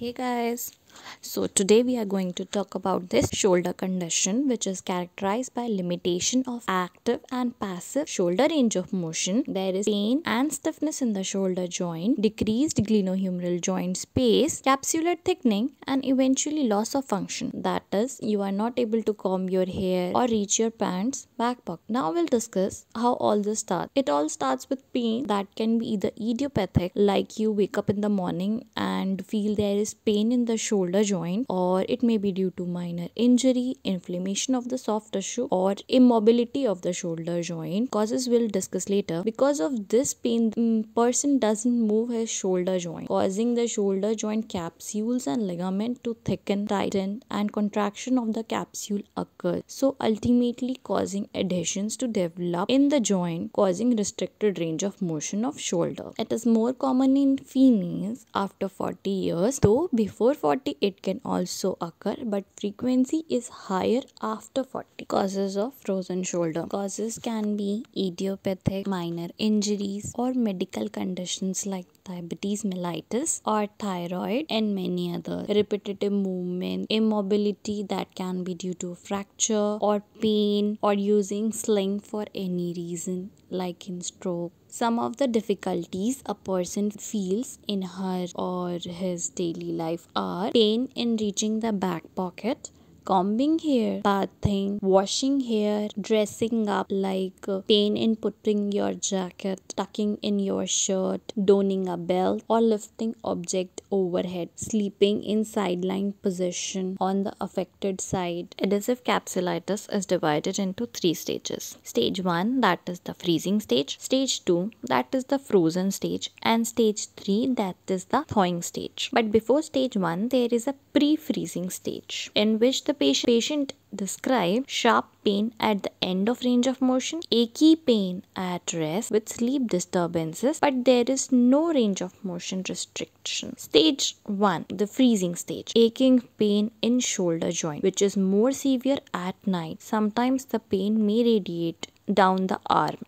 Hey guys, so today we are going to talk about this shoulder condition which is characterized by limitation of active and passive shoulder range of motion. There is pain and stiffness in the shoulder joint, decreased glenohumeral joint space, capsular thickening and eventually loss of function. That is, you are not able to comb your hair or reach your pants back pocket. Now we'll discuss how all this starts. It all starts with pain that can be either idiopathic like you wake up in the morning and feel there is pain in the shoulder shoulder joint or it may be due to minor injury, inflammation of the soft tissue or immobility of the shoulder joint. Causes we'll discuss later. Because of this pain, mm, person doesn't move his shoulder joint causing the shoulder joint capsules and ligament to thicken, tighten and contraction of the capsule occurs. So ultimately causing adhesions to develop in the joint causing restricted range of motion of shoulder. It is more common in females after 40 years though before 40 40 it can also occur but frequency is higher after 40 causes of frozen shoulder. Causes can be idiopathic minor injuries or medical conditions like diabetes mellitus or thyroid and many other repetitive movement immobility that can be due to fracture or pain or using sling for any reason like in stroke. Some of the difficulties a person feels in her or his daily life are pain in reaching the back pocket combing hair, bathing, washing hair, dressing up like uh, pain in putting your jacket, tucking in your shirt, donning a belt or lifting object overhead, sleeping in sideline position on the affected side. Adhesive capsulitis is divided into three stages. Stage 1 that is the freezing stage, stage 2 that is the frozen stage and stage 3 that is the thawing stage. But before stage 1 there is a pre-freezing stage in which the the patient describe sharp pain at the end of range of motion, achy pain at rest with sleep disturbances, but there is no range of motion restriction. Stage 1 The freezing stage aching pain in shoulder joint, which is more severe at night. Sometimes the pain may radiate down the arm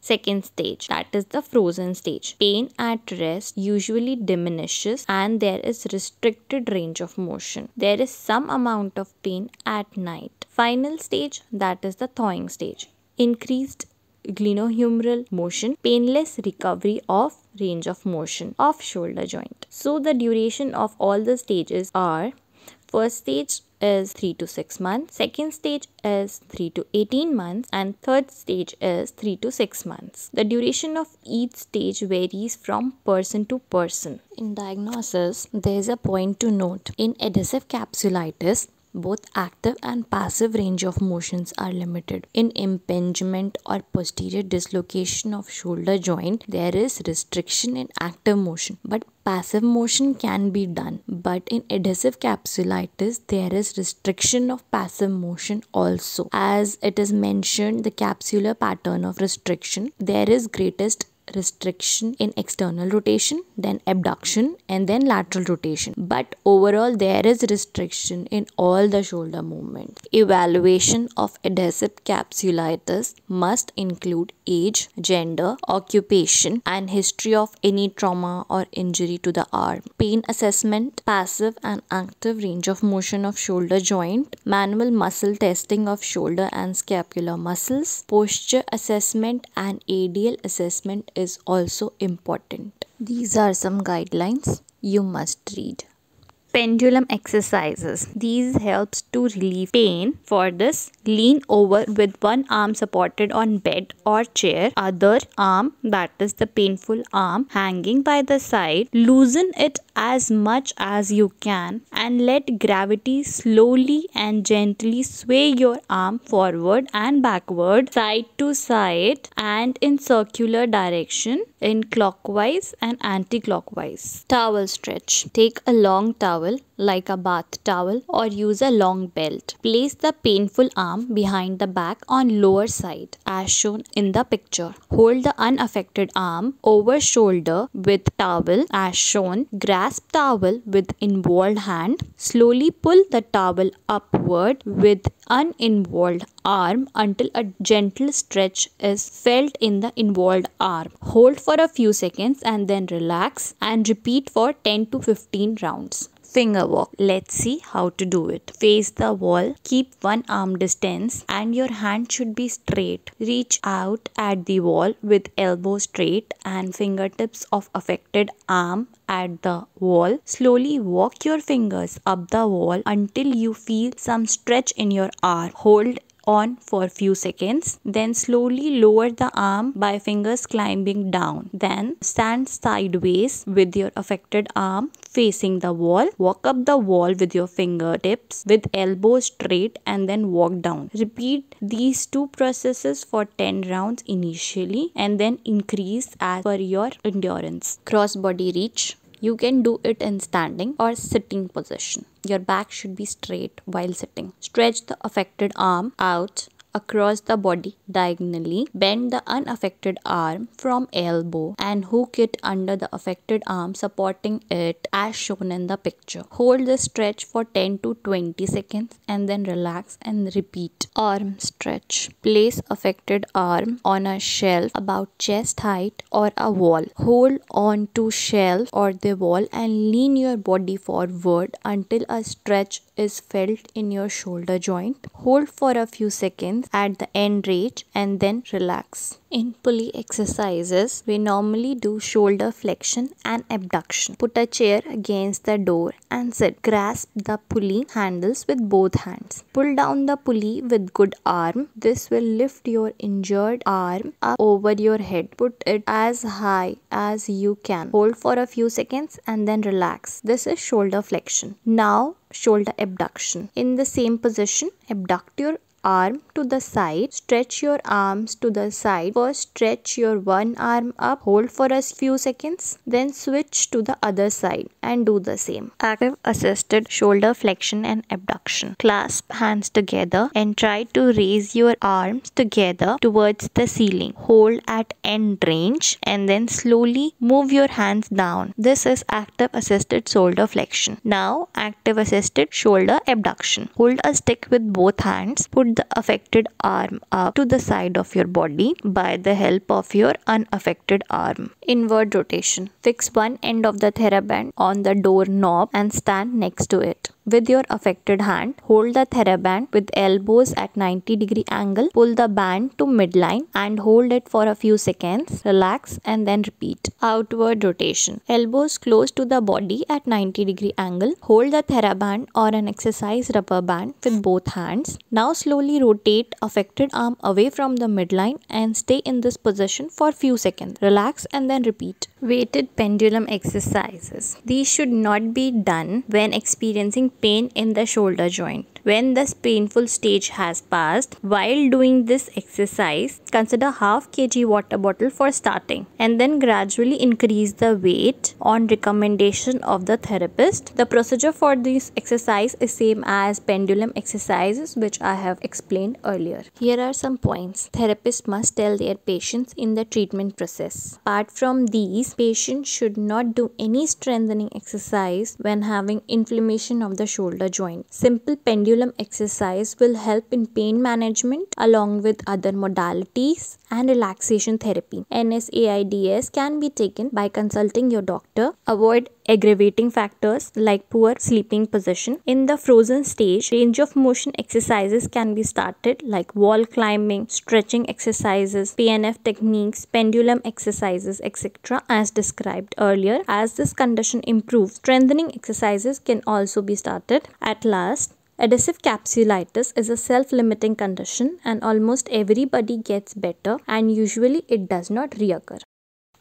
Second stage, that is the frozen stage. Pain at rest usually diminishes and there is restricted range of motion. There is some amount of pain at night. Final stage, that is the thawing stage. Increased glenohumeral motion, painless recovery of range of motion of shoulder joint. So the duration of all the stages are first stage is 3 to 6 months, second stage is 3 to 18 months, and third stage is 3 to 6 months. The duration of each stage varies from person to person. In diagnosis, there is a point to note. In adhesive capsulitis, both active and passive range of motions are limited. In impingement or posterior dislocation of shoulder joint, there is restriction in active motion, but passive motion can be done. But in adhesive capsulitis, there is restriction of passive motion also. As it is mentioned, the capsular pattern of restriction, there is greatest restriction in external rotation, then abduction, and then lateral rotation. But overall, there is restriction in all the shoulder movement. Evaluation of adhesive capsulitis must include age, gender, occupation, and history of any trauma or injury to the arm. Pain assessment, passive and active range of motion of shoulder joint, manual muscle testing of shoulder and scapular muscles, posture assessment, and ADL assessment is also important. These are some guidelines you must read. Pendulum exercises. These helps to relieve pain. For this, lean over with one arm supported on bed or chair, other arm that is the painful arm hanging by the side. Loosen it as much as you can and let gravity slowly and gently sway your arm forward and backward, side to side and in circular direction in clockwise and anti-clockwise. Towel stretch. Take a long towel like a bath towel or use a long belt. Place the painful arm behind the back on lower side as shown in the picture. Hold the unaffected arm over shoulder with towel as shown. Grasp towel with involved hand. Slowly pull the towel upward with uninvolved arm until a gentle stretch is felt in the involved arm. Hold for a few seconds and then relax and repeat for 10 to 15 rounds. Finger walk. Let's see how to do it. Face the wall, keep one arm distance and your hand should be straight. Reach out at the wall with elbow straight and fingertips of affected arm at the wall. Slowly walk your fingers up the wall until you feel some stretch in your arm. Hold on for few seconds then slowly lower the arm by fingers climbing down then stand sideways with your affected arm facing the wall. Walk up the wall with your fingertips with elbow straight and then walk down. Repeat these two processes for 10 rounds initially and then increase as per your endurance. Cross body reach you can do it in standing or sitting position. Your back should be straight while sitting. Stretch the affected arm out across the body diagonally. Bend the unaffected arm from elbow and hook it under the affected arm supporting it as shown in the picture. Hold the stretch for 10 to 20 seconds and then relax and repeat. Arm stretch. Place affected arm on a shelf about chest height or a wall. Hold on to shelf or the wall and lean your body forward until a stretch is felt in your shoulder joint. Hold for a few seconds at the end range and then relax. In pulley exercises, we normally do shoulder flexion and abduction. Put a chair against the door and sit. Grasp the pulley handles with both hands. Pull down the pulley with good arm. This will lift your injured arm up over your head. Put it as high as you can. Hold for a few seconds and then relax. This is shoulder flexion. Now shoulder abduction. In the same position, abduct your arm to the side. Stretch your arms to the side. First stretch your one arm up. Hold for a few seconds. Then switch to the other side and do the same. Active assisted shoulder flexion and abduction. Clasp hands together and try to raise your arms together towards the ceiling. Hold at end range and then slowly move your hands down. This is active assisted shoulder flexion. Now active assisted shoulder abduction. Hold a stick with both hands. Put the affected arm up to the side of your body by the help of your unaffected arm. Inward rotation. Fix one end of the TheraBand on the door knob and stand next to it. With your affected hand, hold the TheraBand with elbows at 90 degree angle. Pull the band to midline and hold it for a few seconds. Relax and then repeat. Outward rotation. Elbows close to the body at 90 degree angle. Hold the TheraBand or an exercise rubber band with both hands. Now slowly rotate affected arm away from the midline and stay in this position for few seconds. Relax and then repeat. Weighted pendulum exercises. These should not be done when experiencing pain in the shoulder joint. When this painful stage has passed, while doing this exercise, consider half kg water bottle for starting and then gradually increase the weight on recommendation of the therapist. The procedure for this exercise is same as pendulum exercises which I have explained earlier. Here are some points therapists must tell their patients in the treatment process. Apart from these, patients should not do any strengthening exercise when having inflammation of the shoulder joint. Simple pendulum pendulum exercise will help in pain management along with other modalities and relaxation therapy. NSAIDs can be taken by consulting your doctor. Avoid aggravating factors like poor sleeping position. In the frozen stage, range of motion exercises can be started like wall climbing, stretching exercises, PNF techniques, pendulum exercises, etc. as described earlier. As this condition improves, strengthening exercises can also be started. At last, Adhesive capsulitis is a self-limiting condition and almost everybody gets better and usually it does not reoccur.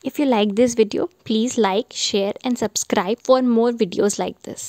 If you like this video, please like, share and subscribe for more videos like this.